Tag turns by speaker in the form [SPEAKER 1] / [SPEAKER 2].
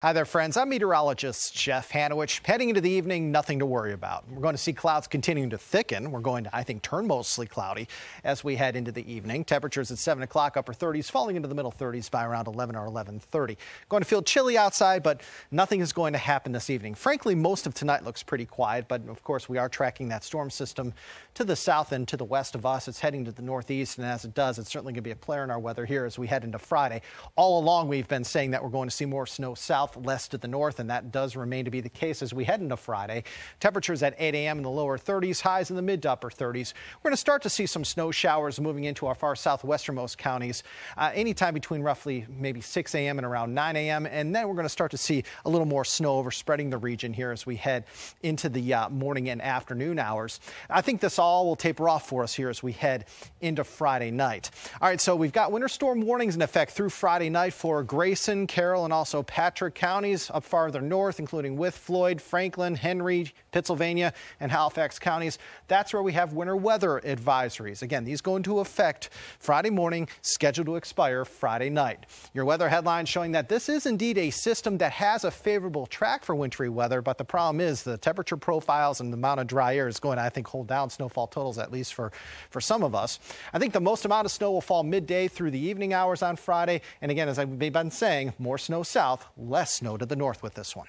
[SPEAKER 1] Hi there, friends. I'm meteorologist Jeff Haniewich. Heading into the evening, nothing to worry about. We're going to see clouds continuing to thicken. We're going to, I think, turn mostly cloudy as we head into the evening. Temperatures at 7 o'clock, upper 30s, falling into the middle 30s by around 11 or 11.30. Going to feel chilly outside, but nothing is going to happen this evening. Frankly, most of tonight looks pretty quiet, but of course, we are tracking that storm system to the south and to the west of us. It's heading to the northeast, and as it does, it's certainly going to be a player in our weather here as we head into Friday. All along, we've been saying that we're going to see more snow south south, less to the north, and that does remain to be the case as we head into Friday. Temperatures at 8 a.m. in the lower 30s, highs in the mid to upper 30s. We're going to start to see some snow showers moving into our far southwesternmost counties uh, anytime between roughly maybe 6 a.m. and around 9 a.m. And then we're going to start to see a little more snow overspreading the region here as we head into the uh, morning and afternoon hours. I think this all will taper off for us here as we head into Friday night. All right, so we've got winter storm warnings in effect through Friday night for Grayson, Carroll, and also Patrick counties up farther north, including with Floyd, Franklin, Henry, Pittsylvania, and Halifax counties. That's where we have winter weather advisories. Again, these go into effect Friday morning, scheduled to expire Friday night. Your weather headline showing that this is indeed a system that has a favorable track for wintry weather, but the problem is the temperature profiles and the amount of dry air is going to, I think, hold down snowfall totals, at least for, for some of us. I think the most amount of snow will fall midday through the evening hours on Friday. And again, as I've been saying, more snow south, snow to the north with this one.